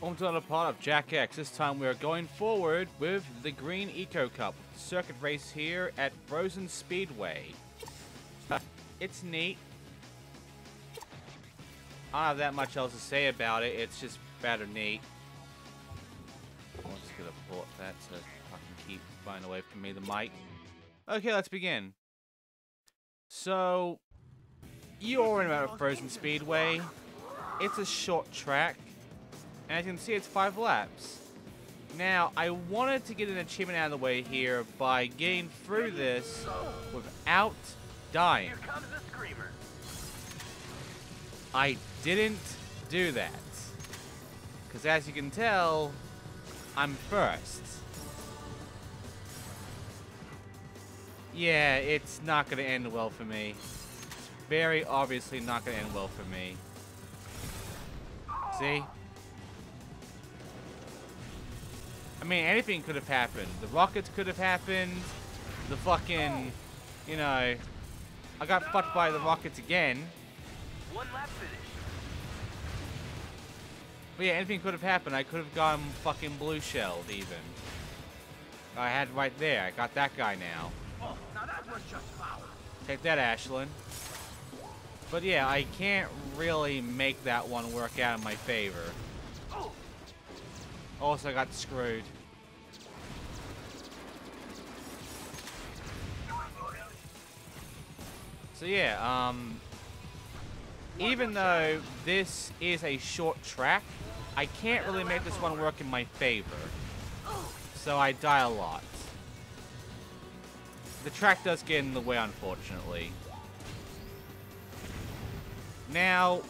Welcome to another part of Jak X. This time we are going forward with the Green Eco Cup circuit race here at Frozen Speedway. it's neat. I don't have that much else to say about it. It's just rather neat. I'm just gonna pull that to fucking keep flying away from me, the mic. Okay, let's begin. So, you're in about Frozen Speedway. It's a short track. And as you can see, it's five laps. Now, I wanted to get an achievement out of the way here by getting through this without dying. I didn't do that. Because as you can tell, I'm first. Yeah, it's not going to end well for me. It's very obviously not going to end well for me. See? I mean, anything could have happened. The rockets could have happened. The fucking, you know, I got fucked by the rockets again. One lap finish. But yeah, anything could have happened. I could have gotten fucking blue shelled even. I had right there. I got that guy now. Oh, now that was just foul. Take that, Ashelin. But yeah, I can't really make that one work out in my favor. Also got screwed. So yeah, um, even though this is a short track, I can't really make this one work in my favor. So I die a lot. The track does get in the way, unfortunately. Now,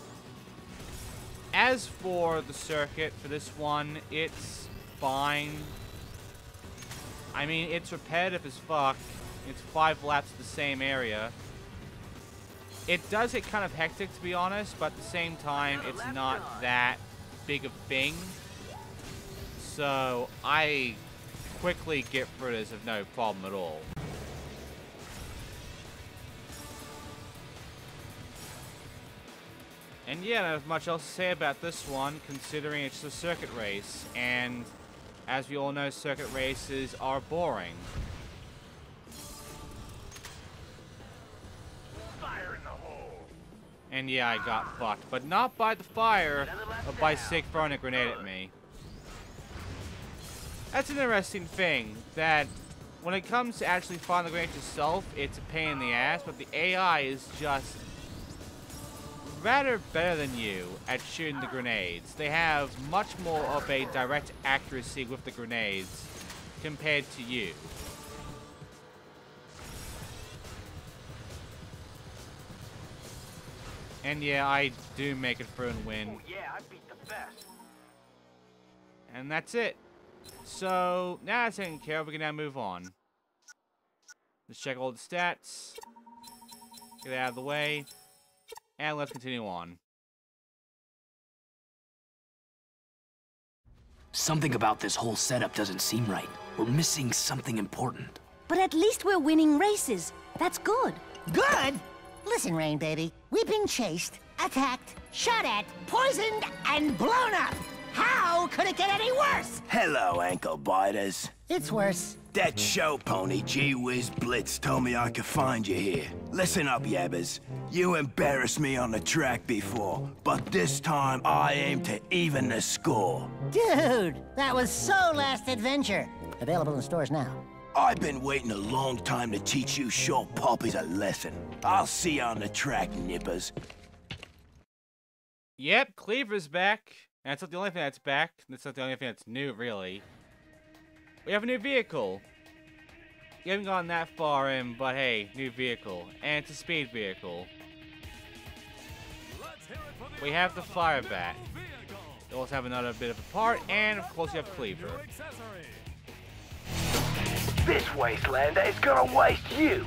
as for the circuit for this one, it's fine. I mean, it's repetitive as fuck. It's five laps of the same area. It does get kind of hectic, to be honest, but at the same time, it's not that big a thing. So, I quickly get through this with no problem at all. And yeah, I don't have much else to say about this one, considering it's a circuit race. And as we all know, circuit races are boring. fire in the hole. And yeah, I got fucked. But not by the fire, but by Sig throwing a grenade at me. That's an interesting thing, that when it comes to actually firing the grenade yourself, it's a pain in the ass, but the AI is just rather better than you at shooting the grenades. They have much more of a direct accuracy with the grenades compared to you. And yeah, I do make it through and win. Oh yeah, I beat the best. And that's it. So, now that's taken care of, we can now move on. Let's check all the stats. Get out of the way. And let's continue on. Something about this whole setup doesn't seem right. We're missing something important. But at least we're winning races. That's good. Good? Listen, Rain Baby. We've been chased, attacked, shot at, poisoned, and blown up. How could it get any worse? Hello, ankle biters. It's worse. That mm-hmm. show pony G Wiz Blitz told me I could find you here. Listen up, yabbers. You embarrassed me on the track before, but this time I aim to even the score. Dude, that was so last adventure. Available in stores now. I've been waiting a long time to teach you short puppies a lesson. I'll see you on the track, nippers. Yep, Kleiver's back. That's not the only thing that's back. That's not the only thing that's new, really. We have a new vehicle. You haven't gone that far in, but hey, new vehicle. And it's a speed vehicle. We have the fire bat. We also have another bit of a part, and of course you have Kleiver. This wastelander is gonna waste you.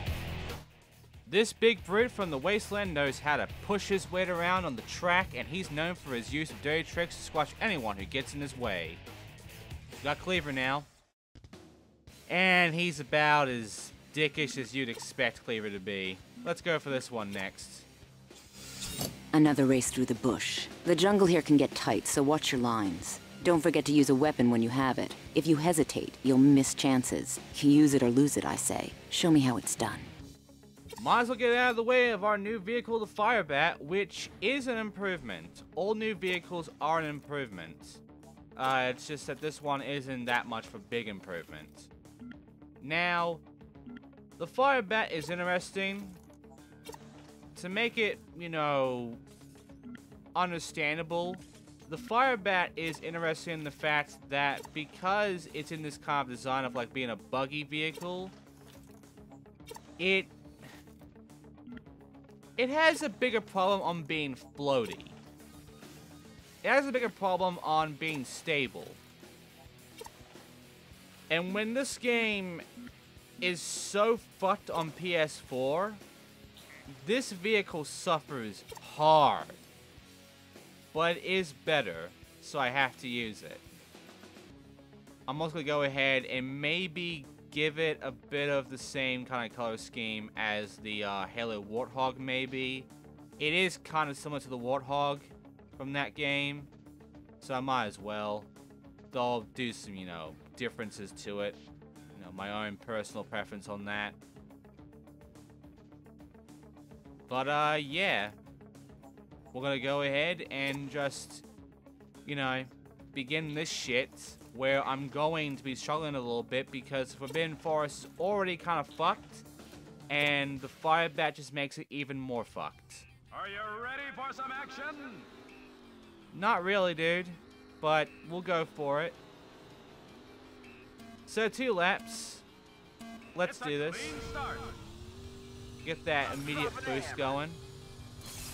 This big brute from the wasteland knows how to push his weight around on the track, and he's known for his use of dirty tricks to squash anyone who gets in his way. Got Kleiver now. And he's about as dickish as you'd expect Kleiver to be. Let's go for this one next. Another race through the bush. The jungle here can get tight, so watch your lines. Don't forget to use a weapon when you have it. If you hesitate, you'll miss chances. Use it or lose it, I say. Show me how it's done. Might as well get out of the way of our new vehicle, the Firebat, which is an improvement. All new vehicles are an improvement. Uh, it's just that this one isn't that much of a big improvement. Now, the fire bat is interesting. To make it, you know, understandable, the fire bat is interesting in the fact that because it's in this kind of design of like being a buggy vehicle, it it has a bigger problem on being floaty. It has a bigger problem on being stable. And when this game is so fucked on PS4, this vehicle suffers hard. But it is better, so I have to use it. I'm also going to go ahead and maybe give it a bit of the same kind of color scheme as the uh, Halo Warthog, maybe. It is kind of similar to the Warthog from that game, so I might as well. I'll do some, you know, differences to it. You know, my own personal preference on that. But, uh, yeah. We're gonna go ahead and just, you know, begin this shit where I'm going to be struggling a little bit because Forbidden Forest is already kind of fucked, and the fire bat just makes it even more fucked. Are you ready for some action? Not really, dude, but we'll go for it. So two laps. Let's do this. Get that immediate boost going.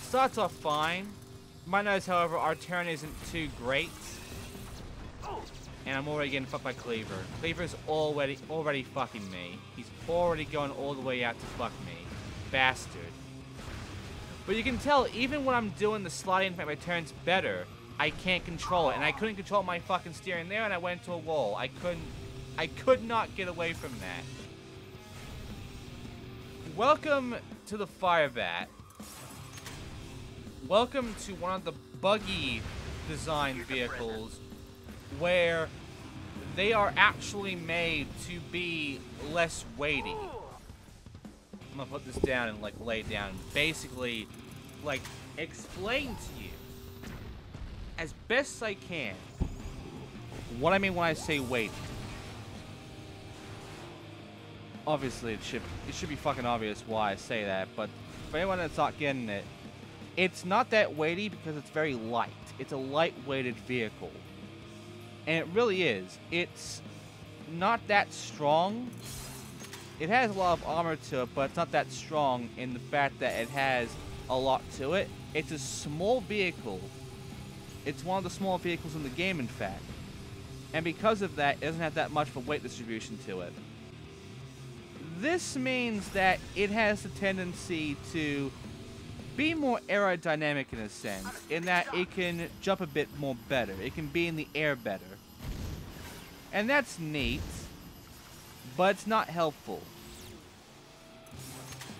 Starts off fine. Might notice, however, our turn isn't too great. And I'm already getting fucked by Kleiver. Kleiver's already already fucking me. He's already going all the way out to fuck me. Bastard. But you can tell, even when I'm doing the sliding my turns better, I can't control it. And I couldn't control my fucking steering there, and I went to a wall. I couldn't... I could not get away from that. Welcome to the Firebat. Welcome to one of the buggy design vehicles where they are actually made to be less weighty. I'm gonna put this down and like lay down. Basically, like explain to you as best I can what I mean when I say weighty. Obviously, it should it should be fucking obvious why I say that, but for anyone that's not getting it, it's not that weighty because it's very light. It's a light-weighted vehicle. And it really is. It's not that strong. It has a lot of armor to it, but it's not that strong in the fact that it has a lot to it. It's a small vehicle. It's one of the small vehicles in the game, in fact. And because of that, it doesn't have that much of a weight distribution to it. This means that it has the tendency to be more aerodynamic in a sense, in that it can jump a bit more better. It can be in the air better. And that's neat, but it's not helpful.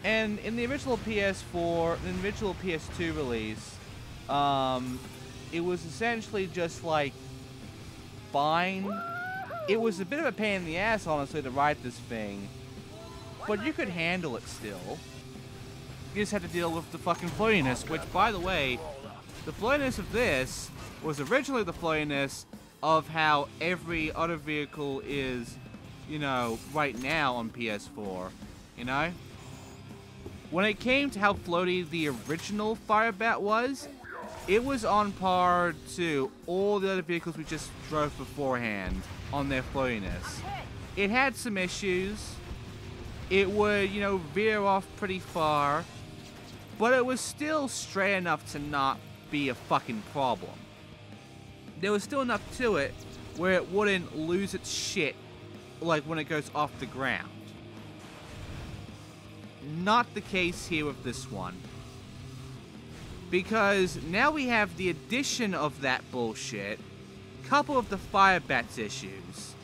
And in the original PS4, the original PS2 release, um, it was essentially just like fine. It was a bit of a pain in the ass, honestly, to ride this thing, but you could handle it still. You just had to deal with the fucking floatiness, which, by the way, the floatiness of this was originally the floatiness of how every other vehicle is, you know, right now on PS4, you know? When it came to how floaty the original Firebat was, it was on par to all the other vehicles we just drove beforehand on their floatiness. It had some issues. It would, you know, veer off pretty far, but it was still straight enough to not be a fucking problem. There was still enough to it where it wouldn't lose its shit like when it goes off the ground. Not the case here with this one. Because now we have the addition of that bullshit, couple of the Firebat's issues.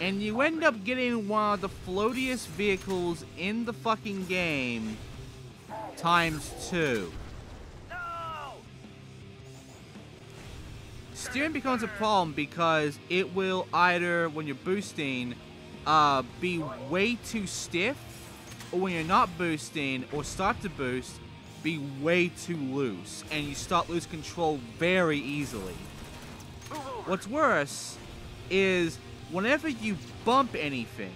And you end up getting one of the floatiest vehicles in the fucking game times two. steering becomes a problem because it will either, when you're boosting, uh, be way too stiff, or when you're not boosting or start to boost, be way too loose, and you start lose control very easily. What's worse is whenever you bump anything,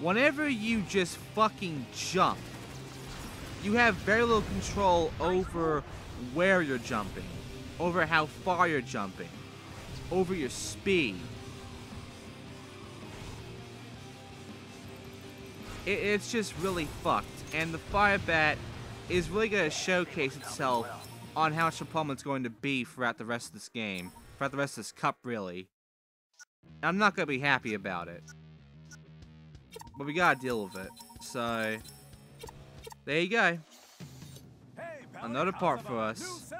whenever you just fucking jump, you have very little control over where you're jumping, over how far you're jumping, over your speed. It, it's just really fucked, and the Fire Bat is really going to showcase itself on how much a problem it's going to be throughout the rest of this game, throughout the rest of this cup, really. I'm not going to be happy about it. But we gotta deal with it. So, there you go. Another part for us.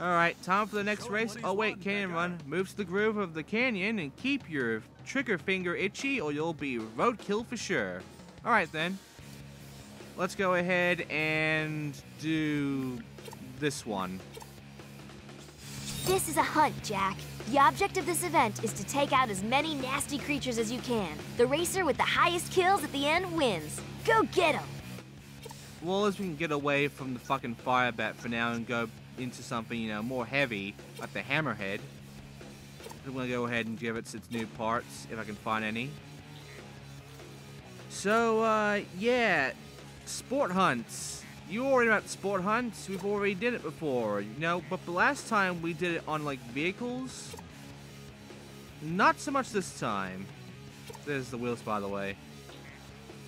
Alright, time for the next race. Oh wait, canyon run. Move to the groove of the canyon and keep your trigger finger itchy or you'll be roadkill for sure. Alright then. Let's go ahead and do this one. This is a hunt, Jak. The object of this event is to take out as many nasty creatures as you can. The racer with the highest kills at the end wins. Go get get 'em! Well, as we can get away from the fucking Firebat for now and go into something, you know, more heavy, like the Hammerhead. I'm gonna go ahead and give it its new parts, if I can find any. So, uh, yeah, sport hunts. You already know about sport hunts. We've already did it before, you know. But the last time we did it on like vehicles. Not so much this time. There's the wheels, by the way.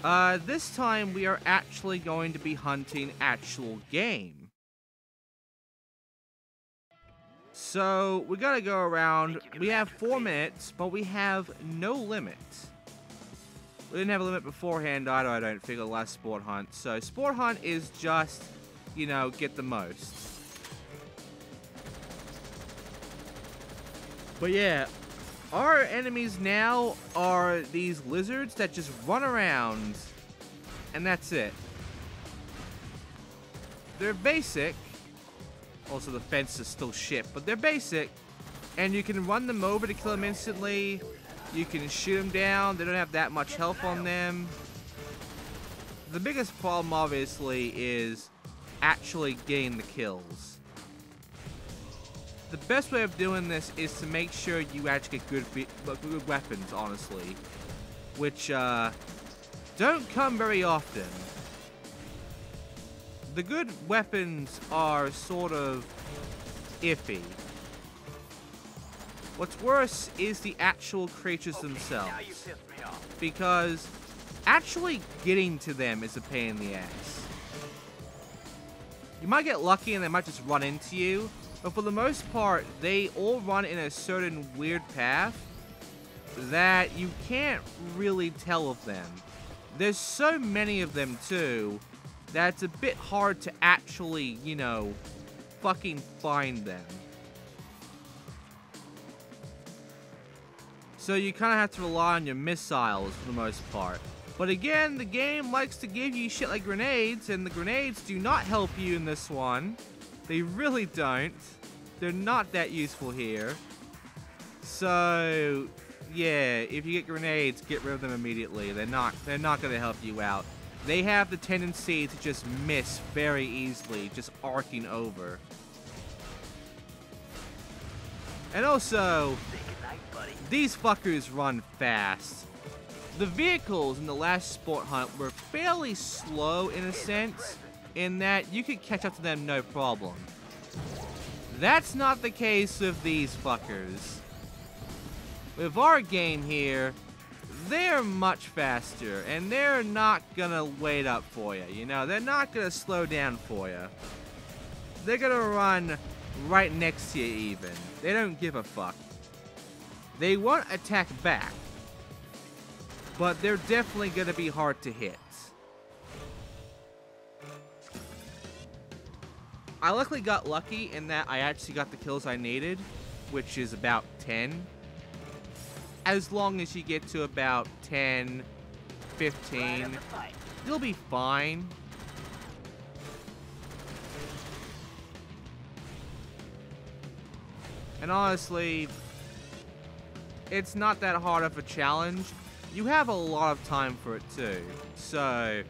Uh, this time we are actually going to be hunting actual game. So we gotta go around. We have four minutes, but we have no limit. We didn't have a limit beforehand either, I don't figure, last Sport Hunt. So Sport Hunt is just, you know, get the most. But yeah, our enemies now are these lizards that just run around, and that's it. They're basic. Also, the fence is still shit, but they're basic. And you can run them over to kill them instantly. You can shoot them down. They don't have that much health on them. The biggest problem, obviously, is actually getting the kills. The best way of doing this is to make sure you actually get good, good weapons, honestly. Which, uh, don't come very often. The good weapons are sort of iffy. What's worse is the actual creatures themselves. Because actually getting to them is a pain in the ass. You might get lucky and they might just run into you, but for the most part, they all run in a certain weird path that you can't really tell of them. There's so many of them too, that it's a bit hard to actually, you know, fucking find them. So you kind of have to rely on your missiles for the most part. But again, the game likes to give you shit like grenades, and the grenades do not help you in this one. They really don't. They're not that useful here. So, yeah, if you get grenades, get rid of them immediately. They're not they're not going to help you out. They have the tendency to just miss very easily, just arcing over. And also, these fuckers run fast. The vehicles in the last sport hunt were fairly slow in a sense, in that you could catch up to them no problem. That's not the case with these fuckers. With our game here, they're much faster, and they're not gonna wait up for you, you know? They're not gonna slow down for you. They're gonna run right next to you even. They don't give a fuck. They won't attack back, but they're definitely gonna be hard to hit. I luckily got lucky in that I actually got the kills I needed, which is about 10. As long as you get to about 10, 15, you'll be fine. And honestly, it's not that hard of a challenge. You have a lot of time for it too. So,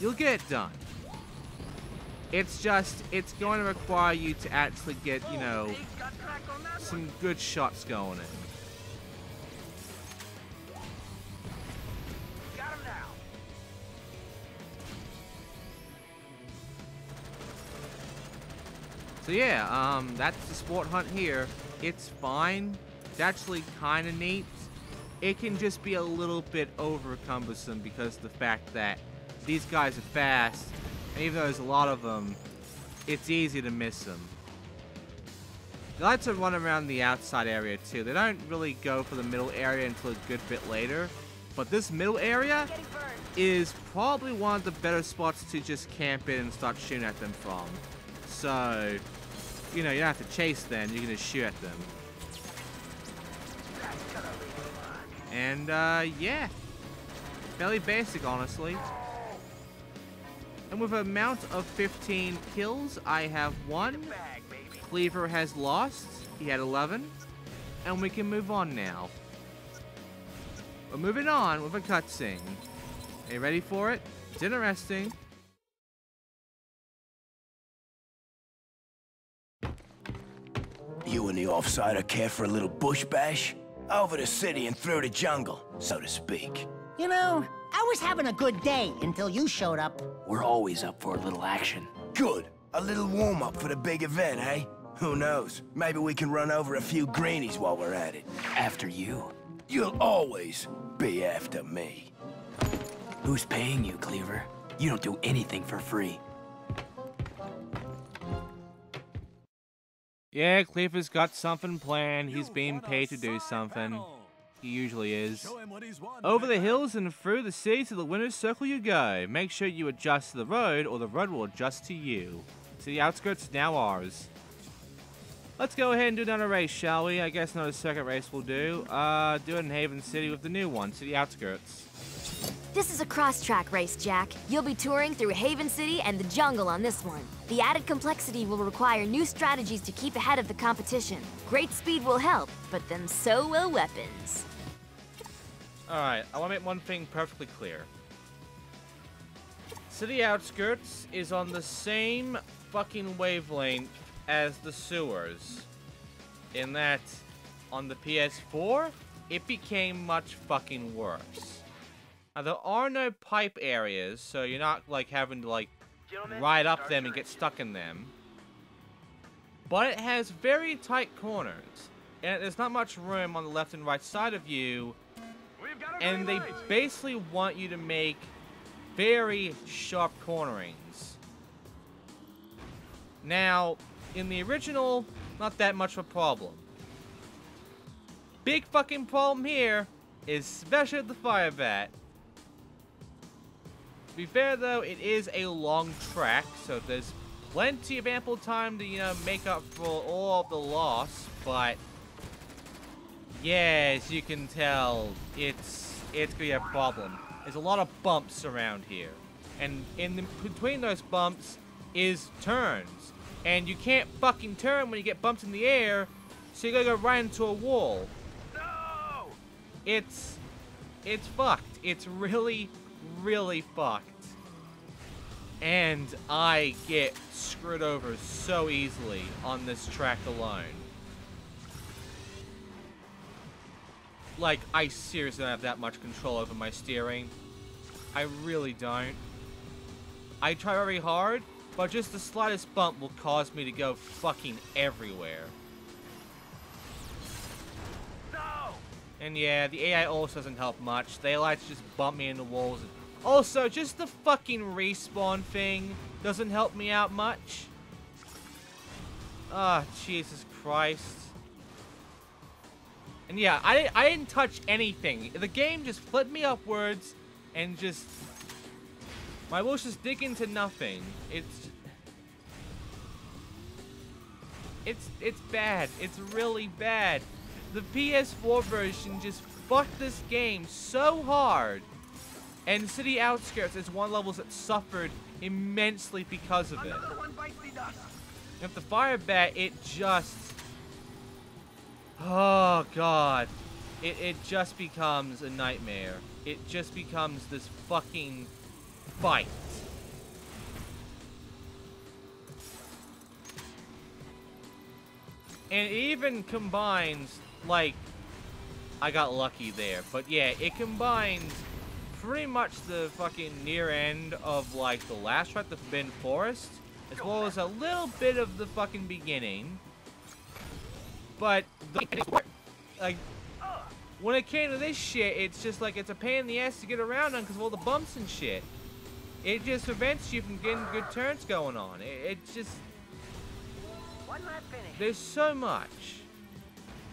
you'll get it done. It's just, it's going to require you to actually get, you know, some good shots going in. So yeah, um, that's the sport hunt here. It's fine. It's actually kind of neat. It can just be a little bit over cumbersome because the fact that these guys are fast, and even though there's a lot of them, it's easy to miss them. They like to run around the outside area too. They don't really go for the middle area until a good bit later. But this middle area is probably one of the better spots to just camp in and start shooting at them from. So, you know, you don't have to chase them, you can just shoot at them. And, uh, yeah. Fairly basic, honestly. And with a amount of 15 kills, I have one. Kleiver has lost. He had 11. And we can move on now. We're moving on with a cutscene. Are you ready for it? It's interesting. You and the offsider care for a little bush bash? Over the city and through the jungle, so to speak. You know, I was having a good day until you showed up. We're always up for a little action. Good. A little warm-up for the big event, eh? Who knows? Maybe we can run over a few greenies while we're at it. After you. You'll always be after me. Who's paying you, Kleiver? You don't do anything for free. Yeah, Kleiver's got something planned. He's being paid to do something. He usually is. Over the hills and through the sea to the winner's circle you go. Make sure you adjust to the road or the road will adjust to you. To the outskirts, now ours. Let's go ahead and do another race, shall we? I guess another circuit race will do. Uh, do it in Haven City with the new one, to the outskirts. This is a cross-track race, Jak. You'll be touring through Haven City and the jungle on this one. The added complexity will require new strategies to keep ahead of the competition. Great speed will help, but then so will weapons. Alright, I want to make one thing perfectly clear. City Outskirts is on the same fucking wavelength as the sewers. In that, on the PS4, it became much fucking worse. Now, there are no pipe areas, so you're not, like, having to, like, ride up them and get stuck in them. But it has very tight corners. And there's not much room on the left and right side of you. And they basically want you to make very sharp cornerings. Now, in the original, not that much of a problem. Big fucking problem here is especially the fire bat. To be fair though, it is a long track, so there's plenty of ample time to, you know, make up for all of the loss, but yeah, as you can tell, it's it's gonna be a problem. There's a lot of bumps around here. And in the, between those bumps is turns. And you can't fucking turn when you get bumped in the air, so you gotta go right into a wall. No! It's it's fucked. It's really, really fucked. And I get screwed over so easily on this track alone. Like, I seriously don't have that much control over my steering. I really don't. I try very hard, but just the slightest bump will cause me to go fucking everywhere. And yeah, the AI also doesn't help much. They like to just bump me into walls. Also, just the fucking respawn thing doesn't help me out much. Ah, Jesus Christ. And yeah, I, I didn't touch anything. The game just flipped me upwards and just... My wheels just dig into nothing. It's... It's, it's bad. It's really bad. The PS4 version just fucked this game so hard. And City Outskirts is one of the levels that suffered immensely because of it. Another one the. If the fire bat, it just Oh god. It it just becomes a nightmare. It just becomes this fucking fight. And it even combines like I got lucky there, but yeah, it combines pretty much the fucking near end of like the last track, the Forbidden Forest, as well as a little bit of the fucking beginning. But the, like when it came to this shit, it's just like it's a pain in the ass to get around on because of all the bumps and shit. It just prevents you from getting good turns going on. It, it's just One lap finish. there's so much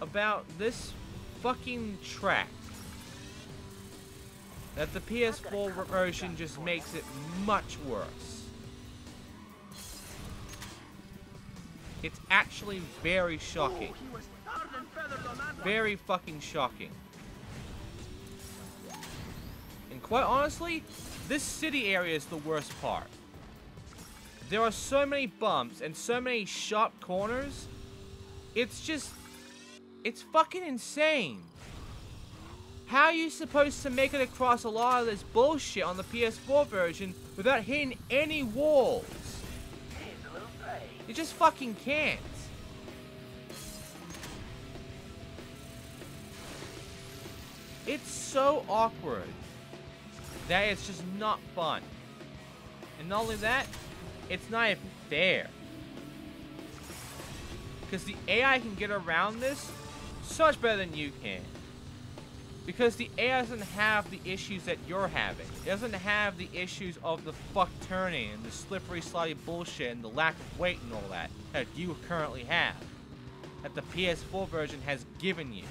about this fucking track that the PS4 version just makes it much worse. It's actually very shocking. He was tarred and feathered on that one. Very fucking shocking. And quite honestly, this city area is the worst part. There are so many bumps and so many sharp corners. It's just... It's fucking insane. How are you supposed to make it across a lot of this bullshit on the PS4 version without hitting any walls? You just fucking can't. It's so awkward that it's just not fun. And not only that, it's not even fair. Because the AI can get around this so much better than you can. Because the AI doesn't have the issues that you're having. It doesn't have the issues of the fuck turning and the slippery, slidey bullshit and the lack of weight and all that that you currently have. That the PS4 version has given you.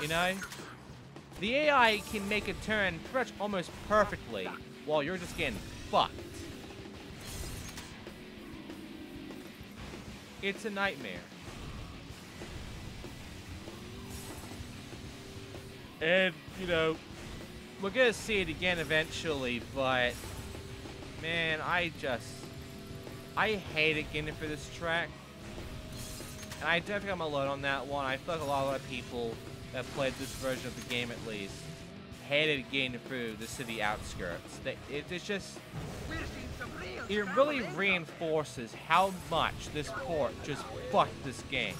You know? The AI can make a turn pretty much almost perfectly while you're just getting fucked. It's a nightmare. And, you know, we're gonna see it again eventually, but man, I just I hate getting for this track. And I don't think I'm alone on that one. I feel like a lot of people that played this version of the game at least hated getting through the city outskirts. They, it, it's just it really reinforces how much this port just fucked this game.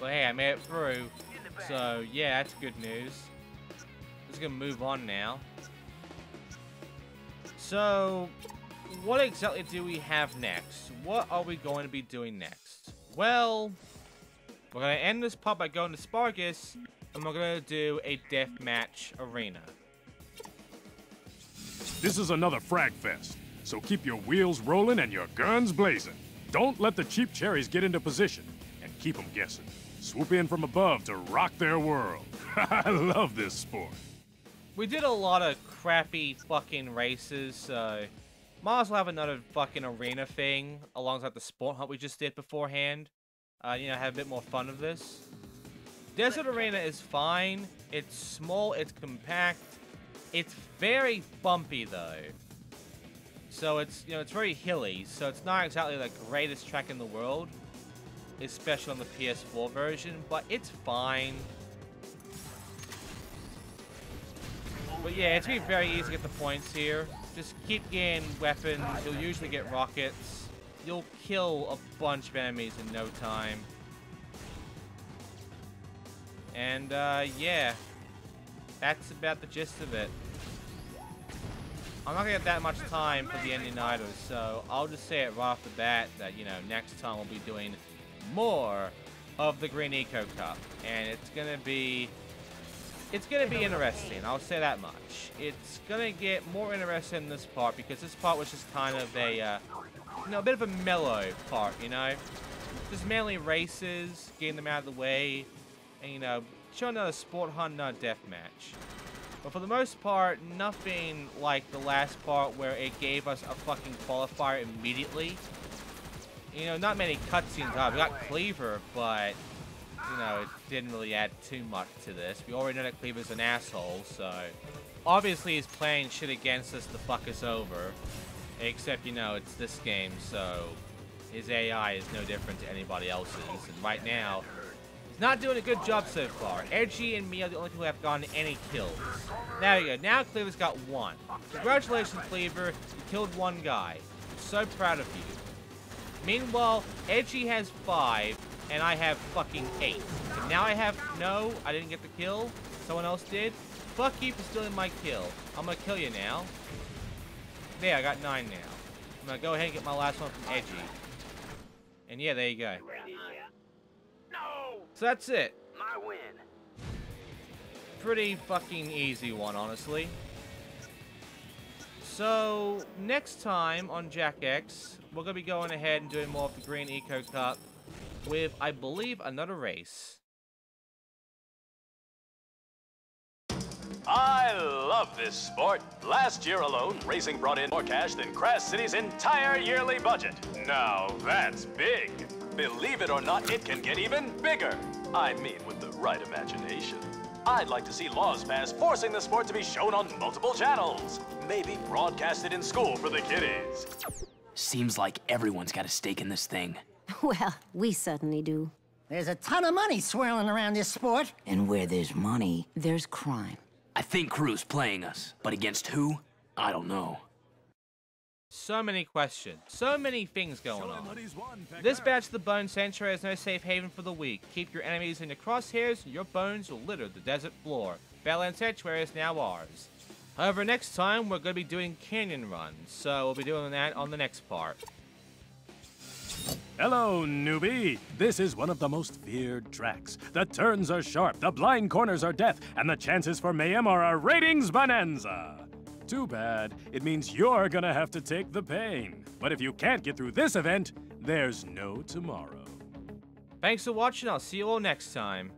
But hey, I made it through. So yeah, that's good news. Just gonna move on now. So, what exactly do we have next? What are we going to be doing next? Well, we're gonna end this part by going to Spargus, and we're gonna do a deathmatch arena. This is another frag fest, so keep your wheels rolling and your guns blazing. Don't let the cheap cherries get into position, and keep them guessing. Swoop in from above to rock their world. I love this sport. We did a lot of crappy fucking races, so might as well have another fucking arena thing alongside the sport hunt we just did beforehand. Uh, you know, have a bit more fun of this. Desert Arena is fine. It's small, it's compact. It's very bumpy though. So it's, you know, it's very hilly, so it's not exactly the greatest track in the world. Especially on the PS4 version, but it's fine. But yeah, it's gonna be very easy to get the points here. Just keep getting weapons. You'll usually get rockets. You'll kill a bunch of enemies in no time. And uh, yeah, that's about the gist of it. I'm not gonna get that much time for the ending either, so I'll just say it right off the bat that, you know, next time we'll be doing more of the Green Eco Cup. And it's gonna be it's gonna be interesting. I'll say that much. It's gonna get more interesting in this part because this part was just kind of a, uh, you know, a bit of a mellow part. You know, just mainly races, getting them out of the way, and you know, showing another sport hunt, not death match. But for the most part, nothing like the last part where it gave us a fucking qualifier immediately. You know, not many cutscenes. Uh, we got Kleiver, but you know, it didn't really add too much to this. We already know that Kleiver's an asshole, so obviously he's playing shit against us to fuck us over. Except, you know, it's this game, so his AI is no different to anybody else's, and right now, he's not doing a good job so far. Edgy and me are the only people who have gotten any kills. There you go. Now Kleiver's got one. Congratulations, Kleiver. You killed one guy. So proud of you. Meanwhile, Edgy has five, and I have fucking eight. And now I have... No, I didn't get the kill. Someone else did. Fuck you for stealing my kill. I'm gonna kill you now. There, I got nine now. I'm gonna go ahead and get my last one from Edgy. And yeah, there you go. No! So that's it. My win. Pretty fucking easy one, honestly. So, next time on Jak X, we're gonna be going ahead and doing more of the Green Eco Cup with, I believe, another race. I love this sport. Last year alone, racing brought in more cash than Kras City's entire yearly budget. Now that's big. Believe it or not, it can get even bigger. I mean, with the right imagination. I'd like to see laws passed forcing the sport to be shown on multiple channels. Maybe broadcasted in school for the kiddies. Seems like everyone's got a stake in this thing. Well, we certainly do. There's a ton of money swirling around this sport. And where there's money, there's crime. I think Krew's playing us, but against who? I don't know. So many questions. So many things going on. This batch of the Bone Sanctuary is no safe haven for the weak. Keep your enemies in your crosshairs and your bones will litter the desert floor. Badland Sanctuary is now ours. However, next time we're going to be doing canyon runs, so we'll be doing that on the next part. Hello, newbie. This is one of the most feared tracks. The turns are sharp, the blind corners are death, and the chances for mayhem are a ratings bonanza. Too bad. It means you're gonna have to take the pain. But if you can't get through this event, there's no tomorrow. Thanks for watching. I'll see you all next time.